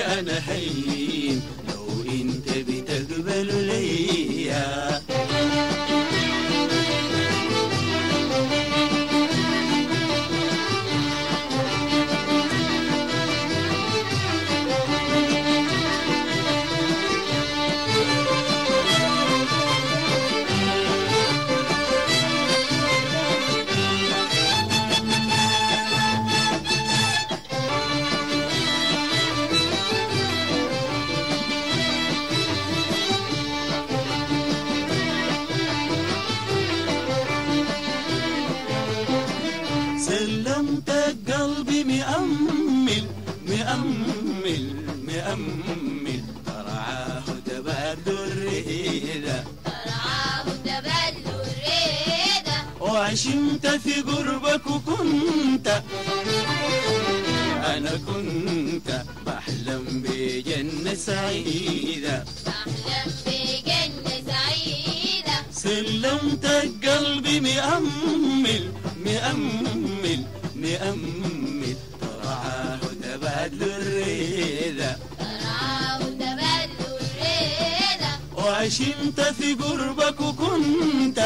بقى علي سلمت قلبي مأمل مأمل مأمل. ترعاه تبادل الريدة. ترعاه تبدل الريدة. وعشمت في قربك وكنت أنا كنت بحلم بجنة سعيدة. بحلم بجنة سعيدة. سلمت قلبي مأمل تبادل الريدة. ترعاه تبدل الريدة. وعشمت في قربك وكنت.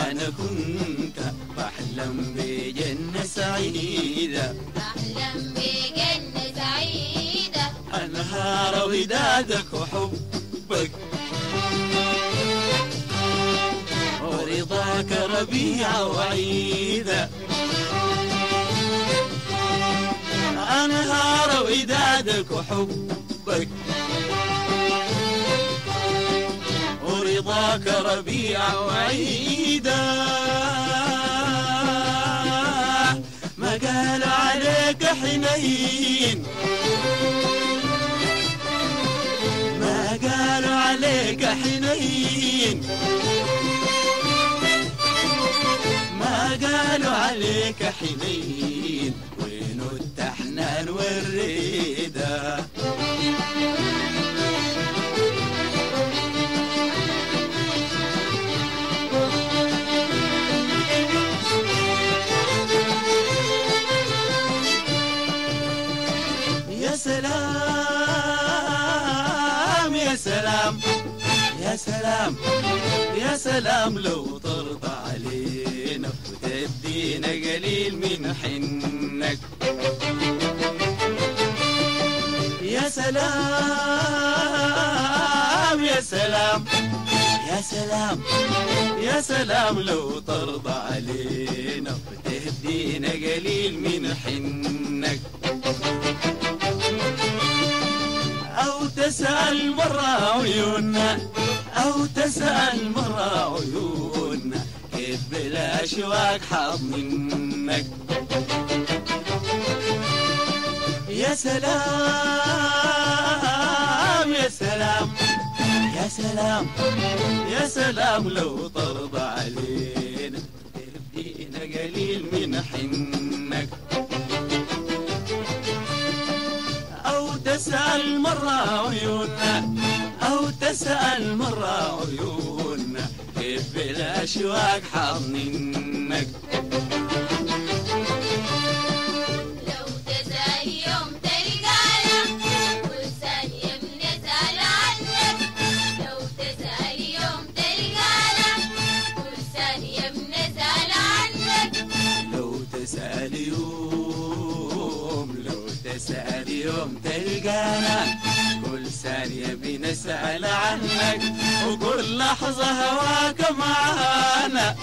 أنا كنت بحلم بجنة سعيدة. بحلم بجنة سعيدة. أنهار ودادك وحبك. ورضاك ربيع وعيدة. أنهار ودادك وحبك. ورضاك ربيع وعيدة ما قال عليك حنين. ما قالوا عليك حنين. ما قالوا عليك حنين. وين التحنان والريدة يا سلام يا سلام يا سلام يا سلام لو ترضى علينا وتدينا قليل من حنك. يا سلام يا سلام يا سلام يا سلام لو ترضى علينا. وتهدينا قليل من حنك. أو تسأل مرة عيوننا أو تسأل مرة عيوننا. بلا شواك حاضنك يا سلام يا سلام يا سلام يا سلام لو ترضى علينا تهدينا قليل من حنك. أو تسأل مرة عيوننا أو تسأل مرة عيوننا. كيف بالأشواق حاضنك لو تسأل يوم لو تسأل يوم تلقانا. ثانية بنسأل عنك وكل لحظة هواك معانا.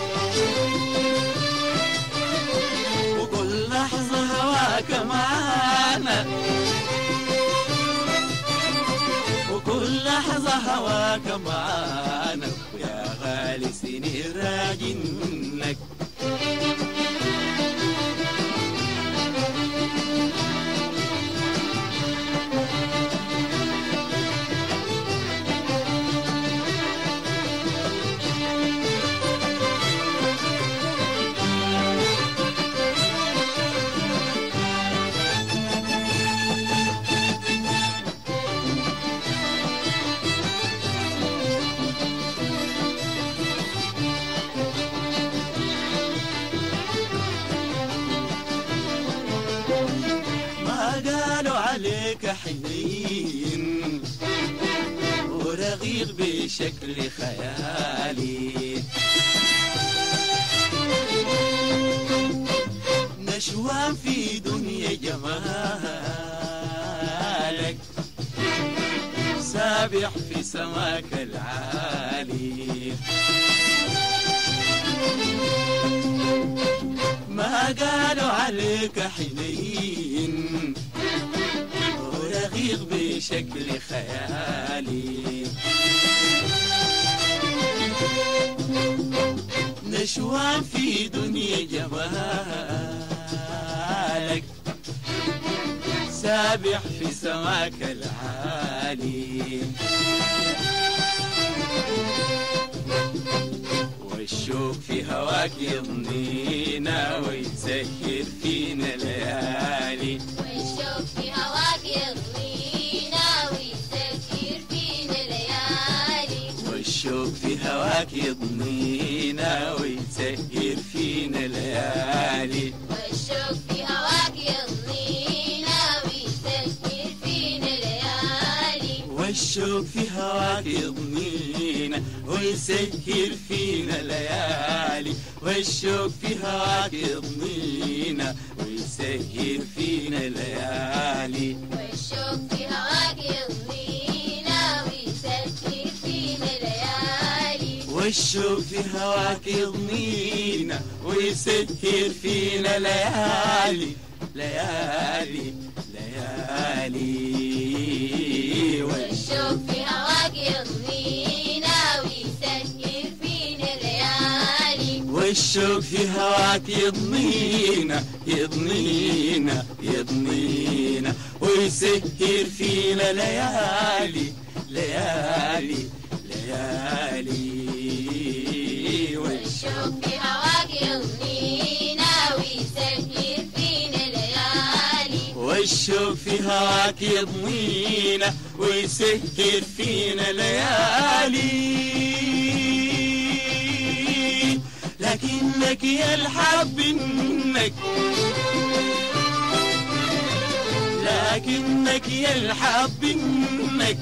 وكل لحظة هواك معانا. وكل لحظة هواك معانا. ويا غالي سنين راجنك. عليك حنين ورغيق بشكل خيالي. نشوان في دنيا جمالك. سابح في سماك العالي. ما قالوا عليك حنين. ورغيق بشكل خيالي. نشوان في دنيا جمالك سابح في سماك العالي. والشوق في هواك يضنينا ويسكر فينا ليالي والشوق في هواك هواك يضنينا ويسهر فينا ليالي والشوق في هواك يضنينا ويسكر فينا ليالي والشوق في هواك يضنينا ويسهر فينا ليالي والشوق في هواك يضنينا ويسهر فينا ليالي والشوق في هواك يضنينا والشوق في هواك يضنينا ويسهر فينا ليالي ليالي ليالي والشوق في هواك يضنينا ويسكر فينا ليالي والشوق في هواك يضنينا يضنينا يضنينا ويسهر فينا ليالي ليالي ليالي هواك يضنينا ويسكر فينا ليالي في هواك يضنينا ويسهر فينا ليالي لكنك يا الحب انك لكنك يا الحب إنك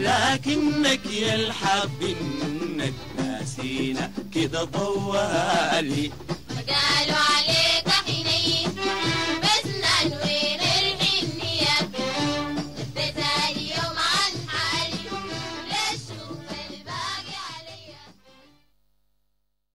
لكنك يا الحب إنك. ناسينا كده طوالي. قالوا